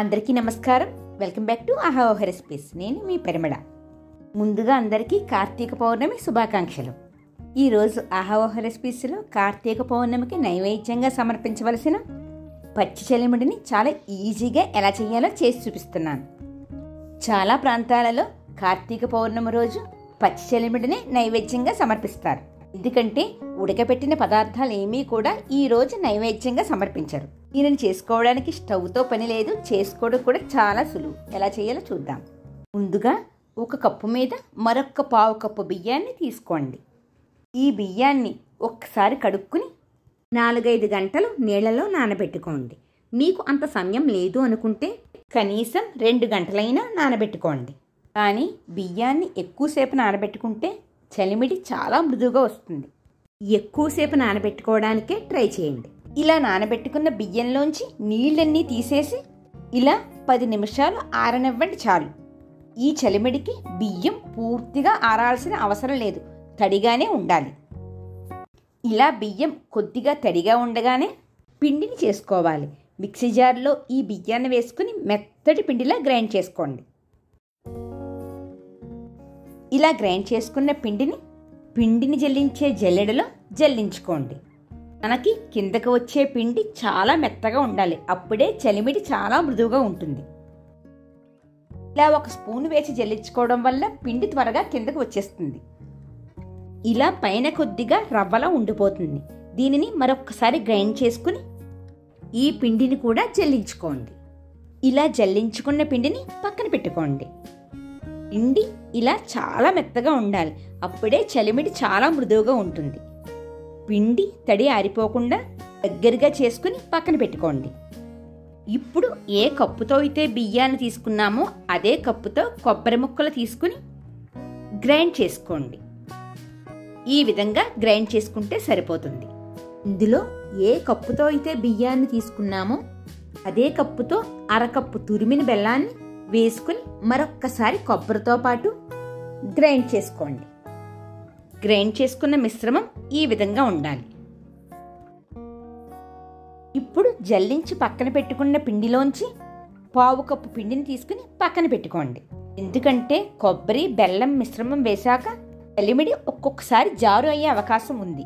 అందరికీ నమస్కారం. Welcome back to అహోహ రెసిపీస్ నేను మీ పెరమడ ముందుగా అందరికీ కార్తీక పౌర్ణమి శుభాకాంక్షలు. ఈరోజు అహోహ రెసిపీస్లో కార్తీక పౌర్ణమికి నైవేద్యంగా సమర్పించవలసిన పచ్చి చెలిమిడిని చాలా ఈజీగా ఎలా చేయాలో చేసి చూపిస్తున్నాను. చాలా ప్రాంతాలలో కార్తీక పౌర్ణమి రోజు పచ్చి చెలిమిడిని నైవేద్యంగా సమర్పిస్తారు. ఎందుకంటే ఉడకబెట్టిన పదార్థాలు ఏమీ కూడా ఈ రోజు నైవేద్యంగా సమర్పించరు. దీనిని చేసుకోవడానికి స్టవ్తో పని లేదు చేసుకోవడం కూడా చాలా సులువు. ఎలా చేయాలో చూద్దాం. ముందుగా ఒక కప్పు మీద మరొక పావు కప్పు బియ్యాన్ని తీసుకోండి. ఈ బియ్యాన్ని ఒక్కసారి కడుక్కుని నాలుగైదు గంటలు నీళ్ళలో నానబెట్టుకోండి. మీకు అంత సమయం లేదు అనుకుంటే కనీసం రెండు గంటలైనా నానబెట్టుకోండి. కానీ బియ్యాన్ని ఎక్కువసేపు నానబెట్టుకుంటే చలిమిడి చాలా మృదువుగా వస్తుంది. ఎక్కువసేపు నానబెట్టుకోవడానికే ట్రై చేయండి. ఇలా నానబెట్టుకున్న బియ్యంలోంచి నీళ్ళన్నీ తీసేసి ఇలా పది నిమిషాలు ఆరనివ్వండి చాలు. ఈ చలిమిడికి బియ్యం పూర్తిగా ఆరాల్సిన అవసరం లేదు. తడిగానే ఉండాలి. ఇలా బియ్యం కొద్దిగా తడిగా ఉండగానే పిండిని చేసుకోవాలి. మిక్సీ జార్లో ఈ బియ్యాన్ని వేసుకుని మెత్తటి పిండిలా గ్రైండ్ చేసుకోండి. ఇలా గ్రైండ్ చేసుకున్న పిండిని పిండిని జల్లించే జల్లెడలో జల్లించుకోండి. మనకి కిందకు వచ్చే పిండి చాలా మెత్తగా ఉండాలి. అప్పుడే చలిమిడి చాలా మృదువుగా ఉంటుంది. ఇలా ఒక స్పూన్ వేసి జల్లించుకోవడం వల్ల పిండి త్వరగా కిందకు వచ్చేస్తుంది. ఇలా పైన కొద్దిగా రవ్వలా ఉండిపోతుంది. దీనిని మరొకసారి గ్రైండ్ చేసుకుని ఈ పిండిని కూడా జల్లించుకోండి. ఇలా జల్లించుకున్న పిండిని పక్కన పెట్టుకోండి. పిండి ఇలా చాలా మెత్తగా ఉండాలి. అప్పుడే చలిమిడి చాలా మృదువుగా ఉంటుంది. పిండి తడి ఆరిపోకుండా దగ్గరగా చేసుకుని పక్కన పెట్టుకోండి. ఇప్పుడు ఏ కప్పుతో అయితే బియ్యాన్ని తీసుకున్నామో అదే కప్పుతో కొబ్బరి ముక్కలు తీసుకుని గ్రైండ్ చేసుకోండి. ఈ విధంగా గ్రైండ్ చేసుకుంటే సరిపోతుంది. ఇందులో ఏ కప్పుతో అయితే బియ్యాన్ని తీసుకున్నామో అదే కప్పుతో అరకప్పు తురిమిన బెల్లాన్ని వేసుకుని మరొక్కసారి కొబ్బరితో పాటు గ్రైండ్ చేసుకోండి. గ్రైండ్ చేసుకున్న మిశ్రమం ఈ విధంగా ఉండాలి. ఇప్పుడు జల్లించి పక్కన పెట్టుకున్న పిండిలోంచి పావు కప్పు పిండిని తీసుకుని పక్కన పెట్టుకోండి. ఎందుకంటే కొబ్బరి బెల్లం మిశ్రమం వేశాక చలిమిడి ఒక్కొక్కసారి జారు అయ్యే అవకాశం ఉంది.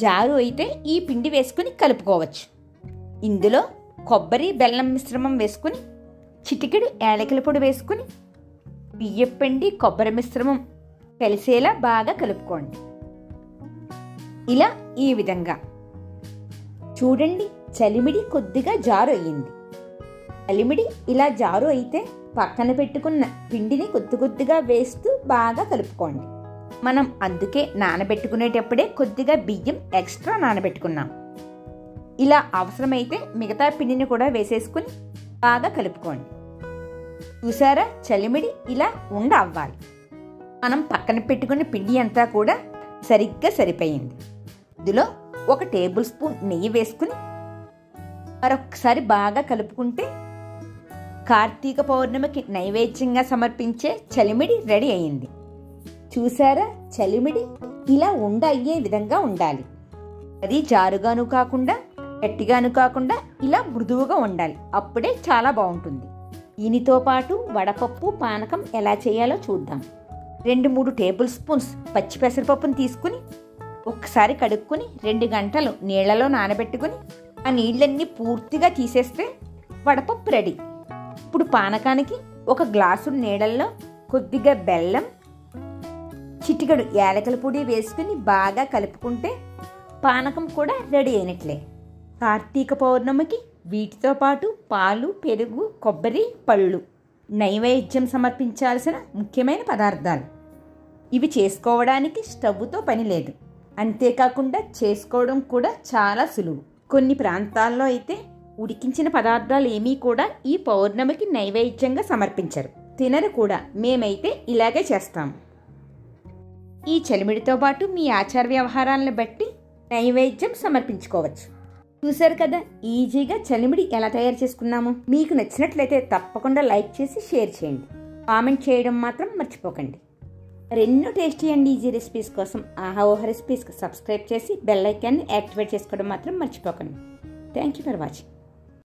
జారు అయితే ఈ పిండి వేసుకుని కలుపుకోవచ్చు. ఇందులో కొబ్బరి బెల్లం మిశ్రమం వేసుకుని చిటికెడు ఏలకల పొడి వేసుకుని బియ్యపిండి కొబ్బరి మిశ్రమం కలిసేలా బాగా కలుపుకోండి. ఇలా ఈ విధంగా. చూడండి చలిమిడి కొద్దిగా జారు అయ్యింది చలిమిడి ఇలా జారు అయితే పక్కన పెట్టుకున్న పిండిని కొద్ది కొద్దిగా వేస్తూ బాగా కలుపుకోండి. మనం అందుకే నానబెట్టుకునేటప్పుడే కొద్దిగా బియ్యం ఎక్స్ట్రా నానబెట్టుకున్నాం. ఇలా అవసరమైతే మిగతా పిండిని కూడా వేసేసుకుని బాగా కలుపుకోండి. చూసారా? చలిమిడి ఇలా ఉండ అవ్వాలి మనం పక్కన పెట్టుకున్న పిండి అంతా కూడా సరిగ్గా సరిపోయింది. ఇందులో ఒక టేబుల్ స్పూన్ నెయ్యి వేసుకుని మరొకసారి బాగా కలుపుకుంటే కార్తీక పౌర్ణమికి నైవేద్యంగా సమర్పించే చలిమిడి రెడీ అయింది. చూసారా? చలిమిడి ఇలా ఉండ అయ్యే విధంగా ఉండాలి. అది జారుగాను కాకుండా గట్టిగాను కాకుండా ఇలా మృదువుగా ఉండాలి. అప్పుడే చాలా బాగుంటుంది. దీనితో పాటు వడపప్పు పానకం ఎలా చేయాలో చూద్దాం. రెండు మూడు టేబుల్ స్పూన్స్ పచ్చి పెసరపప్పును తీసుకుని ఒకసారి కడుక్కుని రెండు గంటలు నీళ్ళలో నానబెట్టుకుని ఆ నీళ్ళన్నీ పూర్తిగా తీసేస్తే వడపప్పు రెడీ. ఇప్పుడు పానకానికి ఒక గ్లాసు నీళ్ళల్లో కొద్దిగా బెల్లం చిటికడు యాలకల పొడి వేసుకుని బాగా కలుపుకుంటే పానకం కూడా రెడీ అయినట్లే. కార్తీక పౌర్ణమికి వీటితో పాటు పాలు పెరుగు కొబ్బరి పళ్ళు నైవేద్యం సమర్పించాల్సిన ముఖ్యమైన పదార్థాలు. ఇవి చేసుకోవడానికి స్టవ్తో పని లేదు. అంతేకాకుండా చేసుకోవడం కూడా చాలా సులువు. కొన్ని ప్రాంతాల్లో అయితే ఉడికించిన పదార్థాలు ఏమీ కూడా ఈ పౌర్ణమికి నైవేద్యంగా సమర్పించరు. తినరు కూడా. మేమైతే ఇలాగే చేస్తాం. ఈ చలిమిడితో పాటు మీ ఆచార వ్యవహారాలను బట్టి నైవేద్యం సమర్పించుకోవచ్చు. చూశారు కదా ఈజీగా చలిమిడి ఎలా తయారు చేసుకున్నాము? మీకు నచ్చినట్లయితే తప్పకుండా లైక్ చేసి షేర్ చేయండి. కామెంట్ చేయడం మాత్రం మర్చిపోకండి. రెండు టేస్టీ అండ్ ఈజీ రెసిపీస్ కోసం ఆహా ఓహ రెసిపీస్కి సబ్స్క్రైబ్ చేసి బెల్ ఐకాన్ని యాక్టివేట్ చేసుకోవడం మాత్రం మర్చిపోకండి. Thank you for watching